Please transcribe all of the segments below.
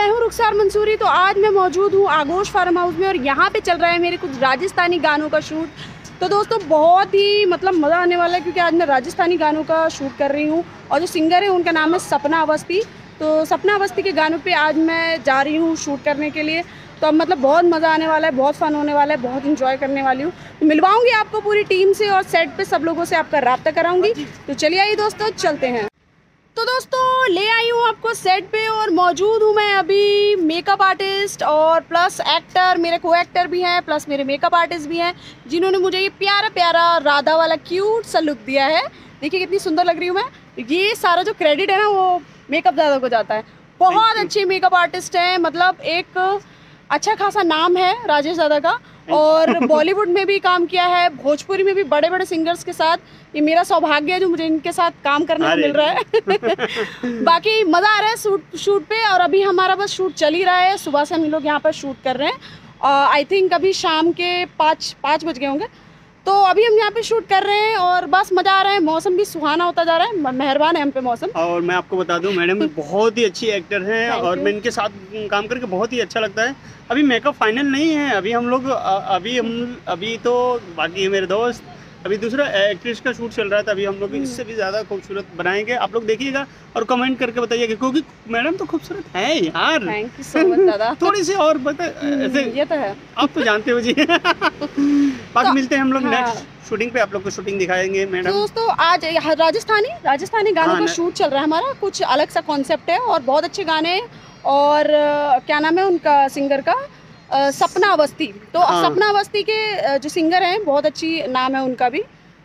मैं हूँ रुखसार मंसूरी तो आज मैं मौजूद हूँ आगोश फार्म हाउस में और यहाँ पे चल रहा है मेरे कुछ राजस्थानी गानों का शूट। तो दोस्तों बहुत ही मतलब मज़ा आने वाला है क्योंकि आज मैं राजस्थानी गानों का शूट कर रही हूँ और जो सिंगर है उनका नाम है सपना अवस्थी। तो सपना अवस्थी के गानों पर आज मैं जा रही हूँ शूट करने के लिए। तो अब मतलब बहुत मज़ा आने वाला है बहुत फ़न होने वाला है बहुत इंजॉय करने वाली हूँ। तो मिलवाऊँगी आपको पूरी टीम से और सेट पर सब लोगों से आपका रबता कराऊँगी। तो चलिए आइए दोस्तों चलते हैं। तो दोस्तों ले आई हूँ आपको सेट पे और मौजूद हूँ मैं अभी मेकअप आर्टिस्ट और प्लस एक्टर मेरे को एक्टर भी हैं प्लस मेरे मेकअप आर्टिस्ट भी हैं जिन्होंने मुझे ये प्यारा प्यारा राधा वाला क्यूट सा लुक दिया है। देखिए कितनी सुंदर लग रही हूँ मैं। ये सारा जो क्रेडिट है ना वो मेकअप दादा को जाता है। बहुत अच्छे मेकअप आर्टिस्ट हैं मतलब एक अच्छा खासा नाम है राजेश दादा का और बॉलीवुड में भी काम किया है भोजपुरी में भी बड़े बड़े सिंगर्स के साथ। ये मेरा सौभाग्य है जो मुझे इनके साथ काम करने को मिल रहा है। बाकी मज़ा आ रहा है शूट शूट पे और अभी हमारा बस शूट चल ही रहा है। सुबह से हम लोग यहाँ पर शूट कर रहे हैं। आई थिंक अभी शाम के पाँच पाँच बज गए होंगे। तो अभी हम यहाँ पे शूट कर रहे हैं और बस मज़ा आ रहा है। मौसम भी सुहाना होता जा रहा है। मेहरबान है हम पे मौसम। और मैं आपको बता दूँ मैडम बहुत ही अच्छी एक्टर हैं और मैं इनके साथ काम करके बहुत ही अच्छा लगता है। अभी मेकअप फाइनल नहीं है। अभी हम लोग अभी हम अभी तो बाकी है मेरे दोस्त। अभी दूसरा एक्ट्रेस का शूट चल रहा था अभी हम लोग इससे भी ज़्यादा खूबसूरत बनाएँगे। आप लोग देखिएगा और कमेंट करके बताइएगा क्योंकि मैडम तो खूबसूरत है यार। थैंक यू सो मच दादा। थोड़ी सी और बता हम्म, ऐसे ये तो है। आप तो जानते हो जी। बाकी तो, मिलते हैं हम लोग हाँ। नेक्स्ट शूटिंग पे आप लोग को शूटिंग दिखाएँगे मैडम। दोस्तों आज राजस्थानी राजस्थानी गानों हाँ, का शूट चल रहा है हमारा। कुछ अलग सा कॉन्सेप्ट है और बहुत अच्छे गाने और क्या नाम है उनका सिंगर का? सपना अवस्थी। तो हाँ। सपना अवस्थी के जो सिंगर हैं बहुत अच्छी नाम है उनका भी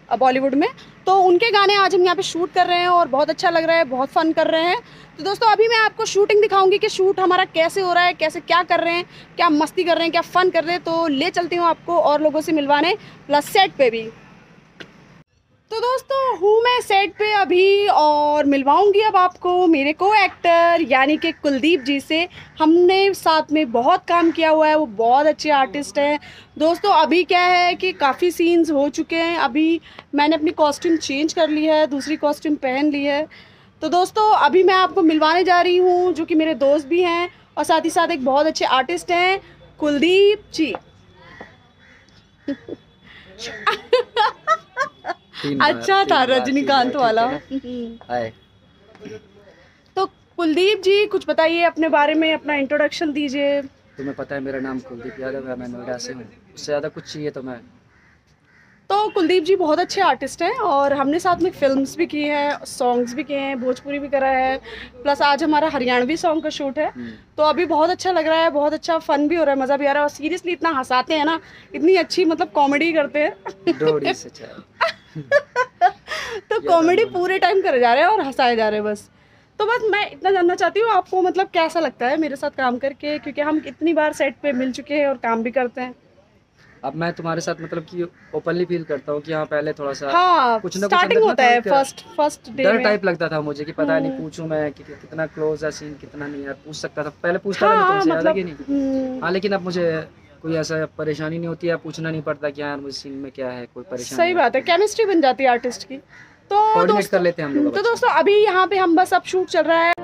बॉलीवुड में। तो उनके गाने आज हम यहाँ पे शूट कर रहे हैं और बहुत अच्छा लग रहा है बहुत फन कर रहे हैं। तो दोस्तों अभी मैं आपको शूटिंग दिखाऊँगी कि शूट हमारा कैसे हो रहा है कैसे क्या कर रहे हैं क्या मस्ती कर रहे हैं क्या फन कर रहे हैं। तो ले चलती हूँ आपको और लोगों से मिलवाने प्लस सेट पे भी। तो दोस्तों, हूँ मैं सेट पे अभी और मिलवाऊँगी अब आपको मेरे को एक्टर यानी कि कुलदीप जी से। हमने साथ में बहुत काम किया हुआ है, वो बहुत अच्छे आर्टिस्ट हैं। दोस्तों, अभी क्या है कि काफ़ी सीन्स हो चुके हैं। अभी मैंने अपनी कॉस्ट्यूम चेंज कर ली है, दूसरी कॉस्ट्यूम पहन ली है। तो दोस्तों, अभी मैं आपको मिलवाने जा रही हूँ, जो कि मेरे दोस्त भी हैं और साथ ही साथ एक बहुत अच्छे आर्टिस्ट हैं, कुलदीप जी। अच्छा था रजनीकांत वाला। हाय। तो कुलदीप जी कुछ बताइए अपने बारे में अपना इंट्रोडक्शन दीजिए। तुम्हें पता है मेरा नाम कुलदीप यादव है मैं नोएडा से हूँ। उससे ज़्यादा कुछ चाहिए तो मैं तो कुलदीप जी बहुत अच्छे आर्टिस्ट हैं और हमने साथ में फिल्म्स भी की हैं सॉन्ग्स भी किए हैं भोजपुरी भी करा है प्लस आज हमारा हरियाणवी सॉन्ग का शूट है। हम्म। तो अभी बहुत अच्छा लग रहा है बहुत अच्छा फन भी हो रहा है मज़ा भी आ रहा है और सीरियसली इतना हंसाते हैं ना इतनी अच्छी मतलब कॉमेडी करते हैं। तो कॉमेडी पूरे टाइम करे जा रहे हैं और हंसाए जा रहे हैं बस। तो बस मैं इतना जानना चाहती हूँ आपको मतलब कैसा लगता है मेरे साथ काम करके? क्योंकि हम इतनी बार सेट पे मिल चुके हैं और काम भी करते हैं। अब मैं तुम्हारे साथ मतलब कि ओपनली फील करता हूँ कि हाँ पहले थोड़ा सा हाँ, कुछ ना कुछ होता है फ़र्स्ट फ़र्स्ट डे डर टाइप लगता था मुझे कि पता नहीं हम्म। पूछूँ मैं कि कितना क्लोज है सीन कितना नहीं है पूछ सकता था। पहले पूछता हाँ, था मतलब, नहीं। हम्म। हाँ लेकिन अब मुझे कोई ऐसा परेशानी नहीं होती है पूछना नहीं पड़ता कि यार मुझे सीन में क्या है कोई परेशानी सही बात है केमिस्ट्री बन जाती है आर्टिस्ट की। तो कर लेते हैं हम लोग तो दोस्तों अभी यहाँ पे हम बस अब शूट चल रहा है।